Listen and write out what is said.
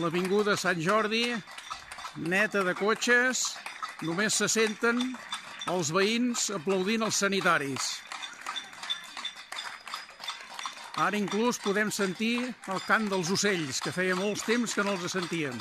L'avinguda Sant Jordi, neta de cotxes, només se senten els veïns aplaudint els sanitaris. Ara inclús podem sentir el cant dels ocells, que feia molts temps que no els sentíem.